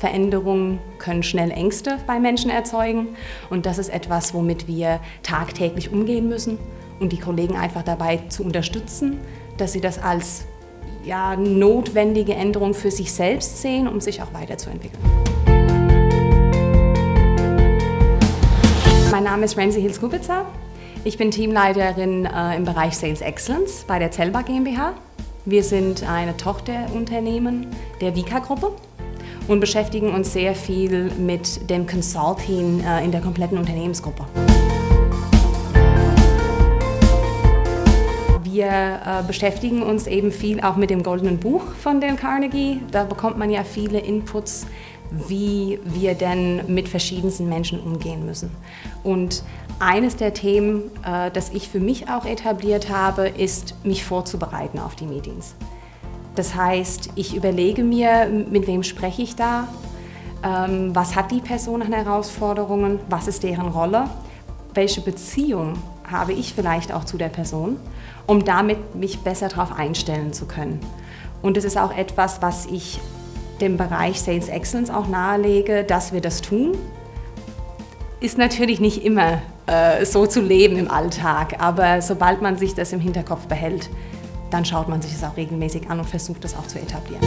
Veränderungen können schnell Ängste bei Menschen erzeugen und das ist etwas, womit wir tagtäglich umgehen müssen und die Kollegen einfach dabei zu unterstützen, dass sie das als ja, notwendige Änderung für sich selbst sehen, um sich auch weiterzuentwickeln. Mein Name ist Renzi Hills-Kubitzer. Ich bin Teamleiterin äh, im Bereich Sales Excellence bei der Zellbar GmbH. Wir sind eine Tochterunternehmen der Vika-Gruppe und beschäftigen uns sehr viel mit dem Consulting äh, in der kompletten Unternehmensgruppe. Wir äh, beschäftigen uns eben viel auch mit dem Goldenen Buch von Dale Carnegie. Da bekommt man ja viele Inputs, wie wir denn mit verschiedensten Menschen umgehen müssen. Und eines der Themen, äh, das ich für mich auch etabliert habe, ist, mich vorzubereiten auf die Meetings. Das heißt, ich überlege mir, mit wem spreche ich da, ähm, was hat die Person an Herausforderungen, was ist deren Rolle, welche Beziehung habe ich vielleicht auch zu der Person, um damit mich besser darauf einstellen zu können. Und es ist auch etwas, was ich dem Bereich Sales Excellence auch nahelege, dass wir das tun. Ist natürlich nicht immer äh, so zu leben im Alltag, aber sobald man sich das im Hinterkopf behält, dann schaut man sich das auch regelmäßig an und versucht das auch zu etablieren.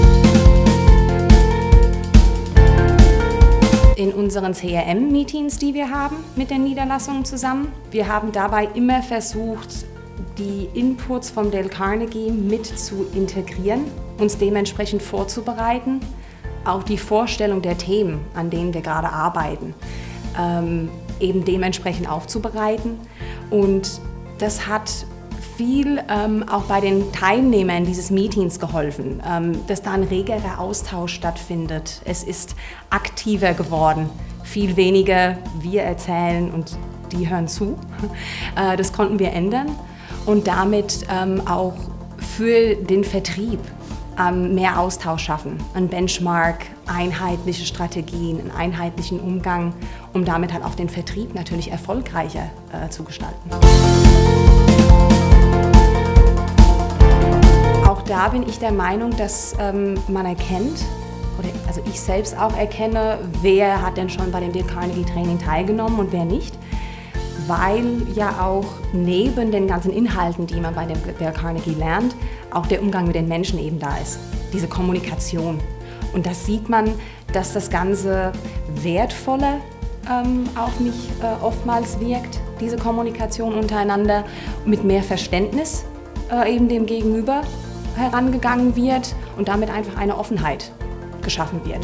In unseren CRM-Meetings, die wir haben mit den Niederlassungen zusammen, wir haben dabei immer versucht, die Inputs von Dale Carnegie mit zu integrieren, uns dementsprechend vorzubereiten, auch die Vorstellung der Themen, an denen wir gerade arbeiten, ähm, eben dementsprechend aufzubereiten. Und das hat viel ähm, auch bei den Teilnehmern dieses Meetings geholfen, ähm, dass da ein regerer Austausch stattfindet. Es ist aktiver geworden, viel weniger wir erzählen und die hören zu. Äh, das konnten wir ändern und damit ähm, auch für den Vertrieb ähm, mehr Austausch schaffen, ein Benchmark, einheitliche Strategien, einen einheitlichen Umgang, um damit halt auch den Vertrieb natürlich erfolgreicher äh, zu gestalten. Da bin ich der Meinung, dass ähm, man erkennt, oder also ich selbst auch erkenne, wer hat denn schon bei dem Dale Carnegie Training teilgenommen und wer nicht weil ja auch neben den ganzen Inhalten, die man bei dem Dale Carnegie lernt, auch der Umgang mit den Menschen eben da ist, diese Kommunikation. Und da sieht man, dass das Ganze wertvoller ähm, auf mich äh, oftmals wirkt, diese Kommunikation untereinander, mit mehr Verständnis äh, eben dem Gegenüber herangegangen wird und damit einfach eine Offenheit geschaffen wird.